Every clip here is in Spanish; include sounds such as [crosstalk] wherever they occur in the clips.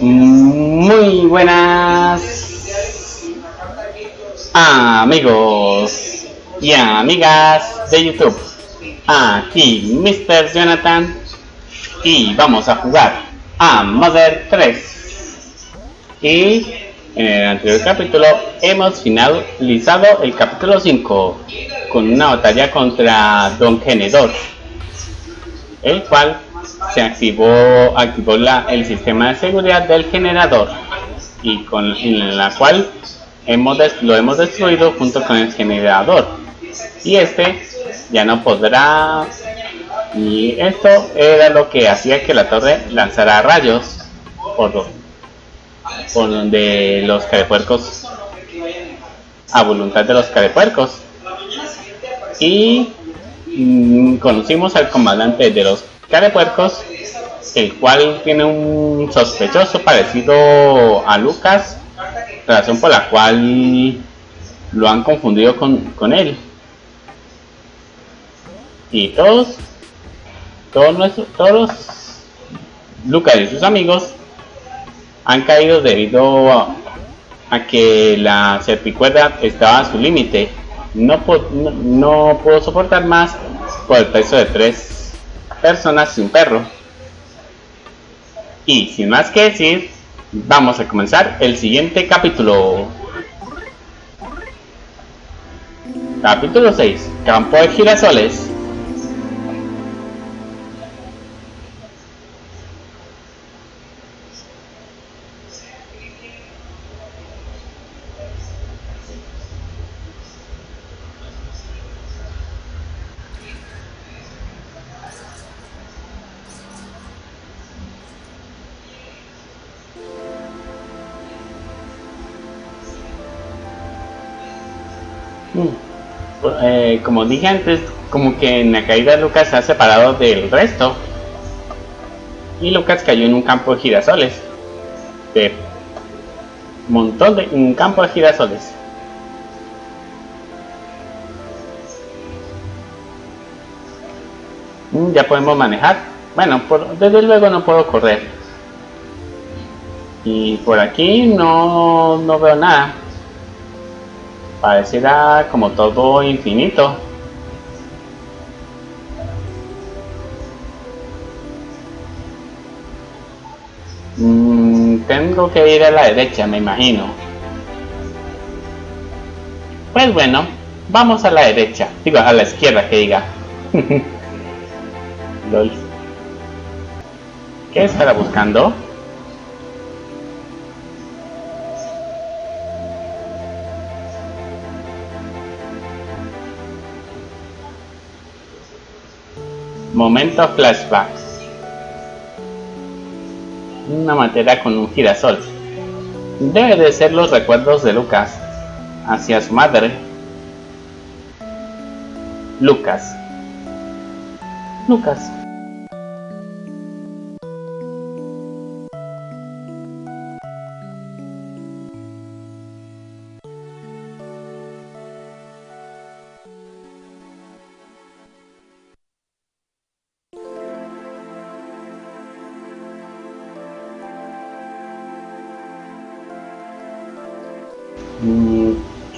Muy buenas amigos y amigas de YouTube. Aquí Mr. Jonathan y vamos a jugar a Mother 3. Y en el anterior capítulo hemos finalizado el capítulo 5 con una batalla contra Don Kenedor, el cual se activó, activó la, el sistema de seguridad del generador y con en la cual hemos lo hemos destruido junto con el generador. Y este ya no podrá y esto era lo que hacía que la torre lanzara rayos por, por donde los carepuercos a voluntad de los carepuercos y mm, conocimos al comandante de los carepuercos el cual tiene un sospechoso parecido a Lucas razón por la cual lo han confundido con, con él. Y todos todos nuestros todos Lucas y sus amigos han caído debido a, que la serpicuerda estaba a su límite. No, no, puedo soportar más por el peso de tres personas un perro. Y sin más que decir vamos a comenzar el siguiente capítulo. Capítulo 6 campo de girasoles Eh, como dije antes, como que en la caída Lucas se ha separado del resto. Y Lucas cayó en un campo de girasoles. De montón de un campo de girasoles. Mm, ya podemos manejar. Bueno, desde luego no puedo correr. Y por aquí no, no veo nada pareciera como todo infinito. Mm, tengo que ir a la derecha, me imagino. Pues bueno, vamos a la derecha. Digo, a la izquierda que diga. [laughs] ¿Qué estará buscando? Momento flashback. Una materia con un girasol. Debe de ser los recuerdos de Lucas hacia su madre. Lucas. Lucas.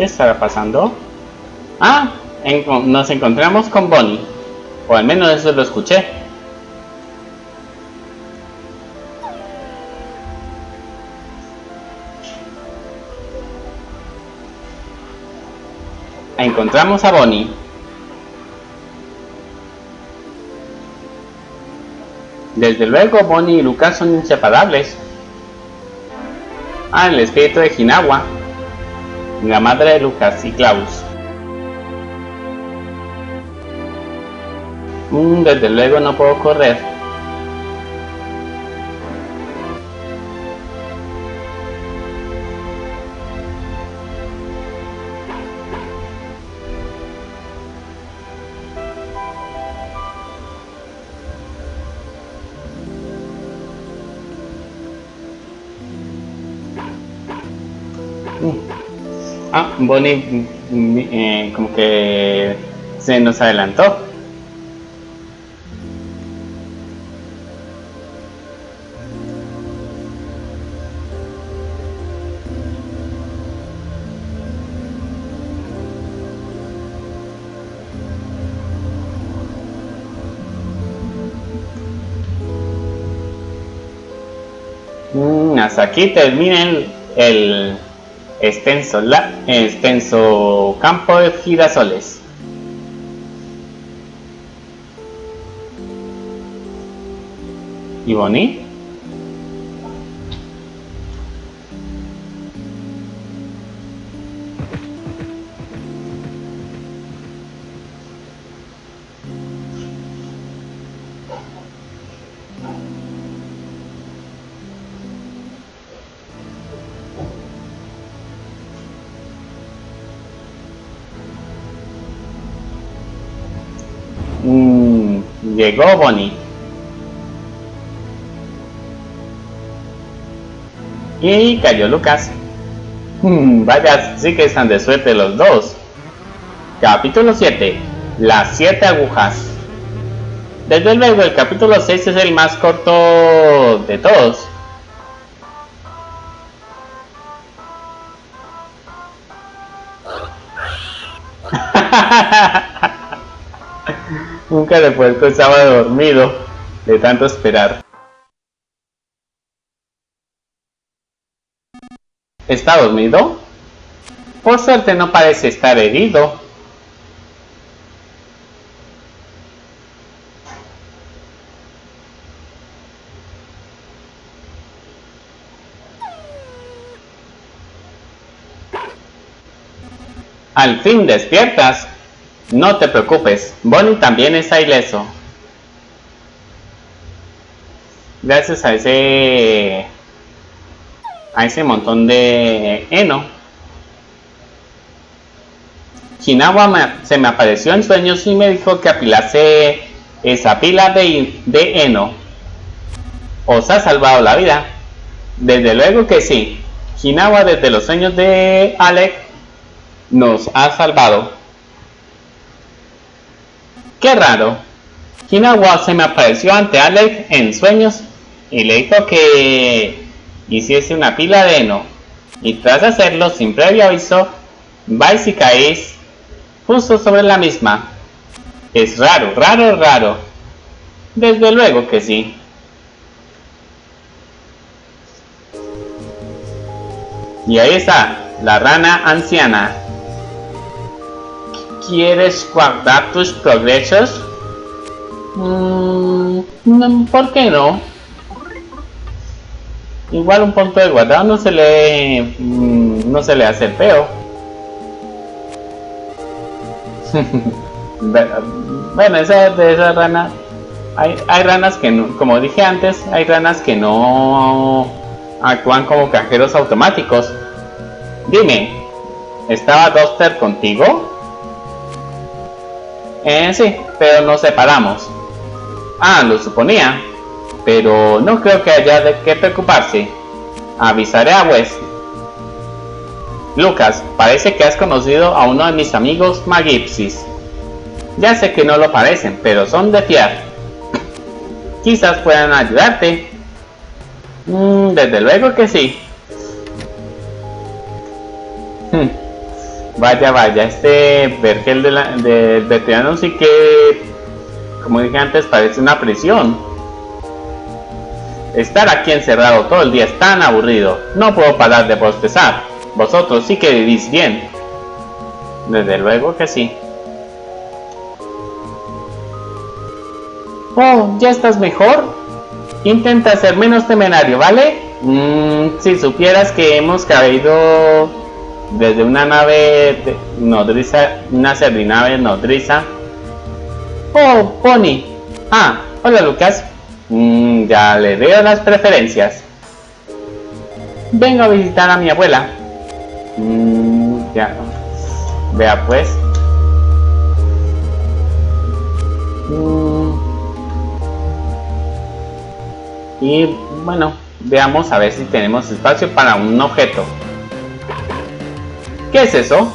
¿Qué estará pasando? Ah, nos encontramos con Bonnie. O al menos eso lo escuché. Encontramos a Bonnie. Desde luego, Bonnie y Lucas son inseparables. Ah, el espíritu de Hinawa la madre de Lucas y Klaus. Mm, desde luego no puedo correr. Ah, Bonnie eh, como que se nos adelantó. Mm, hasta aquí termina el extenso, la, extenso campo de girasoles. ¿Y Bonnie? Llegó Bonnie. Y cayó Lucas. Hmm, vaya, sí que están de suerte los dos. Capítulo 7. Las siete agujas. Desde luego, el capítulo 6 es el más corto de todos. [laughs] Nunca después estaba dormido de tanto esperar. ¿Está dormido? Por suerte no parece estar herido. Al fin despiertas. No te preocupes, Bonnie también está ileso. Gracias a ese a ese montón de heno. Hinawa se me apareció en sueños y me dijo que apilase esa pila de, de heno. ¿Os ha salvado la vida? Desde luego que sí. Hinawa desde los sueños de Alec nos ha salvado. Qué raro. Hinawa se me apareció ante Alex en sueños y le dijo que hiciese una pila de heno. Y tras hacerlo, sin previo aviso, vais y caéis justo sobre la misma. Es raro, raro, raro. Desde luego que sí. Y ahí está, la rana anciana. ¿Quieres guardar tus progresos? Mm, ¿Por qué no? Igual un punto de guardado no se le mm, no se le hace feo. [laughs] bueno, esa de esa rana hay, hay ranas que no, como dije antes, hay ranas que no actúan como cajeros automáticos. Dime, ¿estaba Duster contigo? Eh, sí, pero nos separamos. Ah, lo suponía. Pero no creo que haya de qué preocuparse. Avisaré a Wes. Lucas, parece que has conocido a uno de mis amigos Magipsis. Ya sé que no lo parecen, pero son de fiar. [coughs] Quizás puedan ayudarte. Mm, desde luego que sí. Hmm. Vaya, vaya, este Vergel de la, del veterano sí que, como dije antes, parece una prisión. Estar aquí encerrado todo el día es tan aburrido. No puedo parar de bostezar. Vosotros sí que vivís bien. Desde luego que sí. Oh, ¿ya estás mejor? Intenta ser menos temerario, ¿vale? Mm, si supieras que hemos caído desde una nave nodriza, una nave nodriza. Oh, Pony. Ah, hola Lucas. Mm, ya le veo las preferencias. Vengo a visitar a mi abuela. Mm, ya. Vea pues. Mm. Y bueno, veamos a ver si tenemos espacio para un objeto. ¿Qué es eso?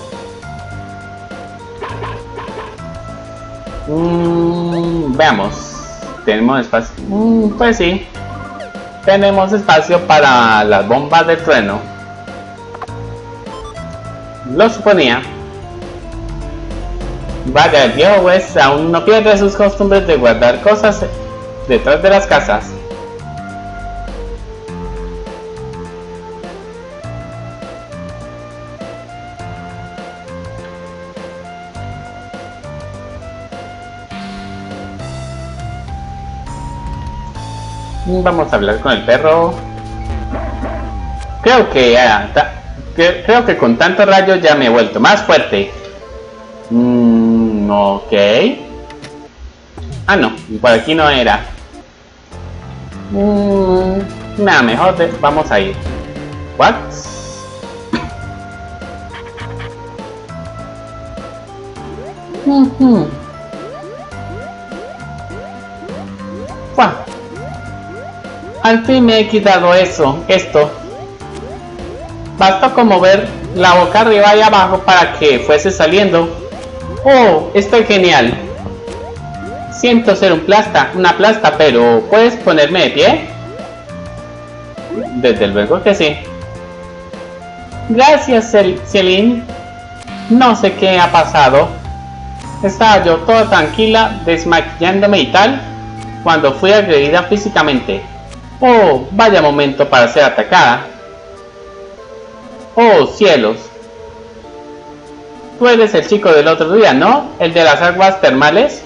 Mm, veamos. ¿Tenemos espacio? Mm, pues sí. Tenemos espacio para las bombas de trueno. Lo suponía. Vaya, el viejo West aún no pierde sus costumbres de guardar cosas detrás de las casas. Vamos a hablar con el perro. Creo que creo que con tanto rayo ya me he vuelto más fuerte. Mmm, ok. Ah, no, por aquí no era. Mmm, nada, mejor vamos a ir. What? [laughs] Al fin me he quitado eso, esto. Basta como ver la boca arriba y abajo para que fuese saliendo. Oh, estoy genial. Siento ser un plasta, una plasta, pero ¿puedes ponerme de pie? Desde luego que sí. Gracias, Celine. No sé qué ha pasado. Estaba yo toda tranquila, desmaquillándome y tal, cuando fui agredida físicamente. Oh, vaya momento para ser atacada. Oh, cielos. Tú eres el chico del otro día, ¿no? El de las aguas termales.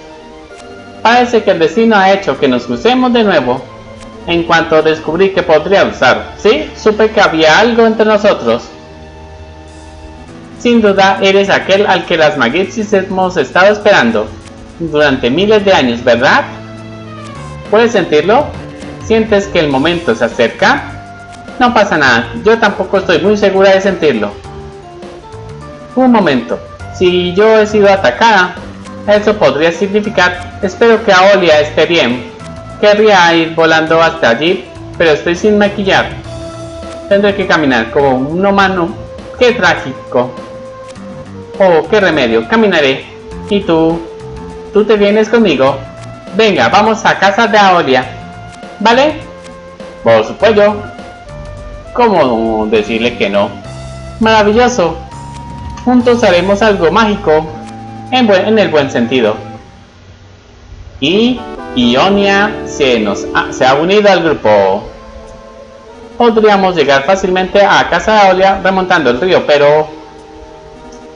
Parece que el destino ha hecho que nos crucemos de nuevo. En cuanto descubrí que podría usar, ¿sí? Supe que había algo entre nosotros. Sin duda, eres aquel al que las Magitsis hemos estado esperando durante miles de años, ¿verdad? ¿Puedes sentirlo? ¿Sientes que el momento se acerca? No pasa nada, yo tampoco estoy muy segura de sentirlo. Un momento, si yo he sido atacada, eso podría significar, espero que Aolia esté bien. Querría ir volando hasta allí, pero estoy sin maquillar. Tendré que caminar como un humano. ¡Qué trágico! Oh, qué remedio, caminaré. ¿Y tú? ¿Tú te vienes conmigo? Venga, vamos a casa de Aolia. ¿Vale? Por supuesto. ¿Cómo decirle que no? Maravilloso. Juntos haremos algo mágico. En, en el buen sentido. Y Ionia se, nos se ha unido al grupo. Podríamos llegar fácilmente a casa de Aolia remontando el río, pero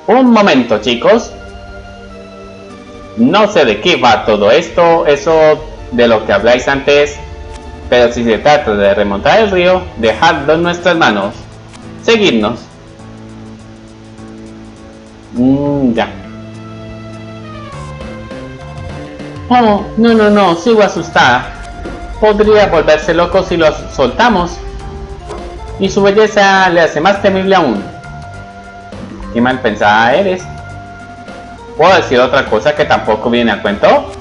un momento, chicos. No sé de qué va todo esto, eso de lo que habláis antes, pero si se trata de remontar el río, dejadlo en nuestras manos. Seguidnos. Mm, ya. Oh, no, no, no, sigo asustada. Podría volverse loco si lo soltamos. Y su belleza le hace más temible aún. Qué mal pensada eres. ¿Puedo decir otra cosa que tampoco viene a cuento?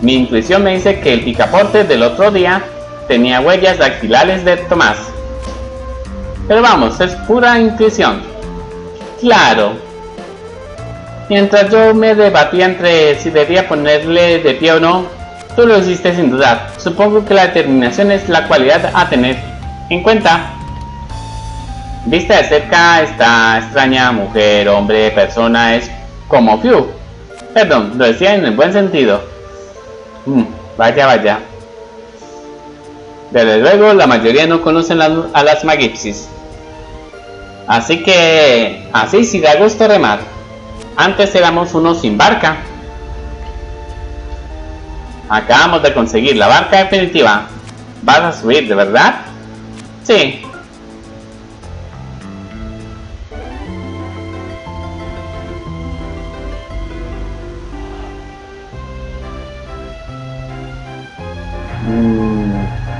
Mi intuición me dice que el picaporte del otro día tenía huellas dactilares de Tomás. Pero vamos, es pura intuición. Claro. Mientras yo me debatía entre si debía ponerle de pie o no, tú lo hiciste sin dudar. Supongo que la determinación es la cualidad a tener en cuenta. Vista de cerca, esta extraña mujer, hombre, persona es como Fiu. Perdón, lo decía en el buen sentido. Mm, vaya, vaya. Desde luego, la mayoría no conocen a las magipsis. Así que, así si da gusto remar. Antes éramos unos sin barca. Acabamos de conseguir la barca definitiva. ¿Vas a subir, de verdad? Sí,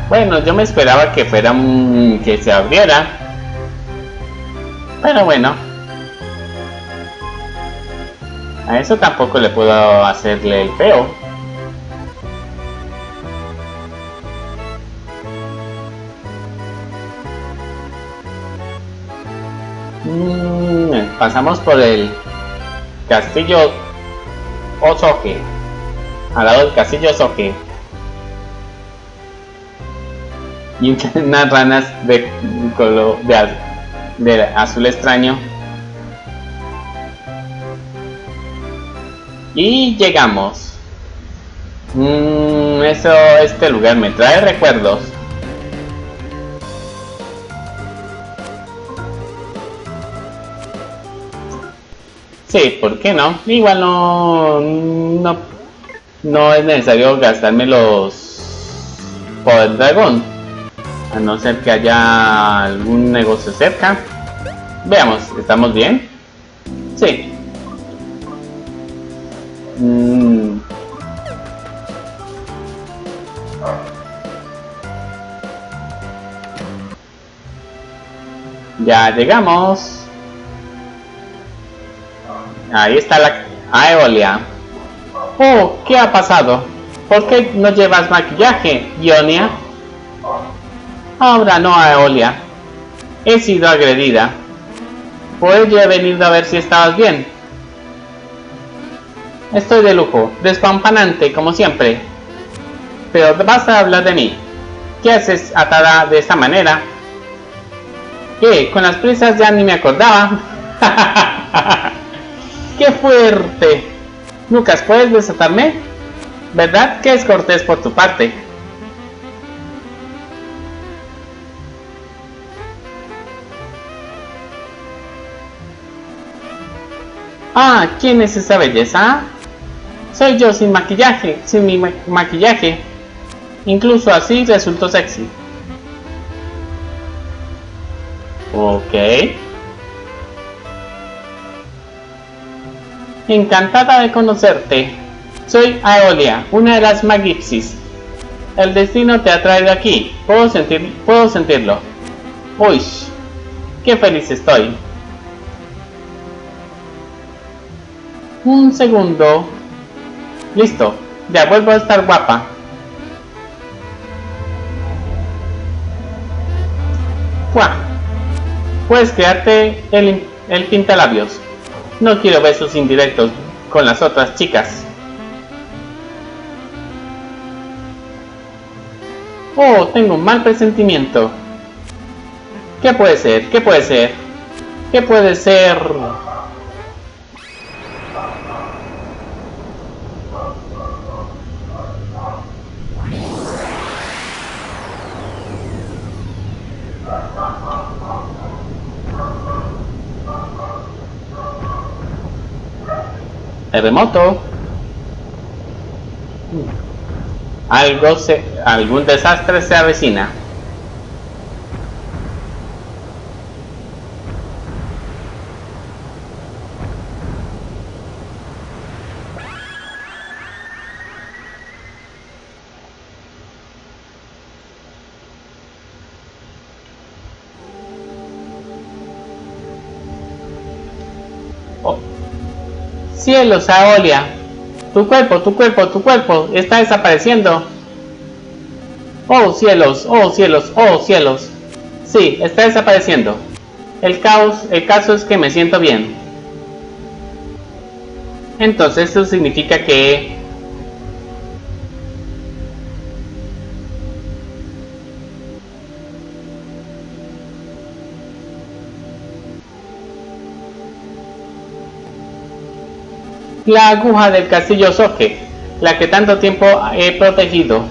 Bueno, yo me esperaba que fuera que se abriera. Pero bueno. A eso tampoco le puedo hacerle el feo. Mm, pasamos por el castillo Osoke. Al lado del castillo Osoke. Y unas ranas de color de, azul extraño. Y llegamos. Mm, eso, este lugar me trae recuerdos. Sí, ¿por qué no? Igual no, no, no es necesario gastarme los grupo del dragón. A no ser que haya algún negocio cerca. Veamos, ¿estamos bien? Sí. Mm. Ya llegamos. Ahí está la Aeolia. Oh, ¿qué ha pasado? ¿Por qué no llevas maquillaje, Ionia? Ahora no, Aeolia. He sido agredida. Por ello he venido a ver si estabas bien. Estoy de lujo, despampanante como siempre. Pero vas a hablar de mí. ¿Qué haces atada de esta manera? ¿Qué? Con las prisas ya ni me acordaba. [laughs] ¡Qué fuerte! Lucas, ¿puedes desatarme? ¿Verdad que es cortés por tu parte? Ah, ¿quién es esa belleza? Soy yo sin maquillaje, sin mi maquillaje. Incluso así resultó sexy. Ok. Encantada de conocerte. Soy Aeolia, una de las Magipsis. El destino te ha traído aquí. Puedo sentir, puedo sentirlo. Uy, qué feliz estoy. Un segundo. Listo. Ya vuelvo a estar guapa. ¡Fua! Puedes crearte el, el pintalabios. No quiero besos indirectos con las otras chicas. Oh, tengo un mal presentimiento. ¿Qué puede ser? ¿Qué puede ser? ¿Qué puede ser? Terremoto, algo se, algún desastre se avecina. Tu cuerpo, tu cuerpo, tu cuerpo está desapareciendo. Oh cielos, oh cielos, oh cielos. Sí, está desapareciendo. El caos, el caso es que me siento bien. Entonces eso significa que la aguja del castillo Soke, la que tanto tiempo he protegido.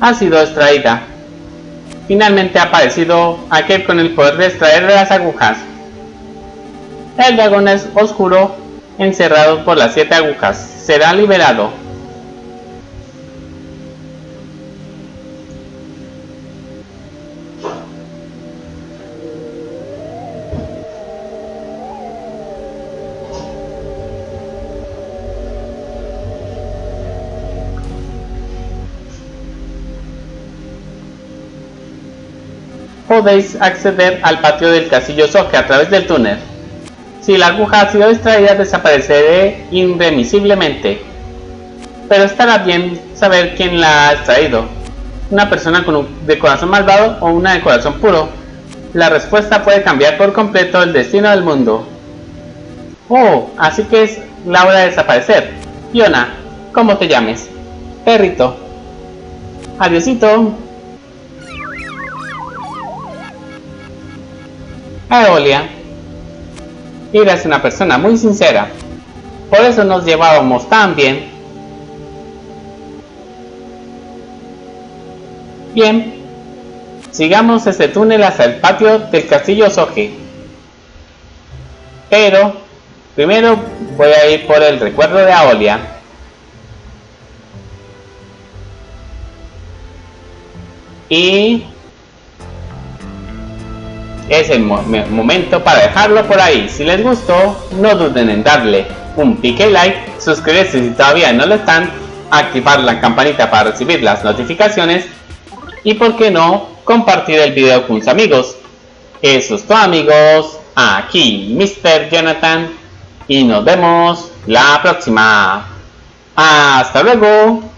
Ha sido extraída. Finalmente ha aparecido aquel con el poder de extraer las agujas. El dragón es oscuro, encerrado por las siete agujas. Será liberado. Podéis acceder al patio del castillo Soke a través del túnel. Si la aguja ha sido extraída, desapareceré irremisiblemente. Pero estará bien saber quién la ha extraído. Una persona con un, de corazón malvado o una de corazón puro. La respuesta puede cambiar por completo el destino del mundo. Oh, así que es la hora de desaparecer. Fiona, ¿cómo te llames? Perrito. Adiosito. Aeolia, eres una persona muy sincera, por eso nos llevábamos tan bien. Bien, sigamos este túnel hasta el patio del castillo Soji. Pero, primero voy a ir por el recuerdo de Aolia. Y es el momento para dejarlo por ahí. Si les gustó, no duden en darle un pique like, suscribirse si todavía no lo están, activar la campanita para recibir las notificaciones y por qué no, compartir el video con sus amigos. Eso es todo amigos, aquí Mr. Jonathan y nos vemos la próxima. Hasta luego.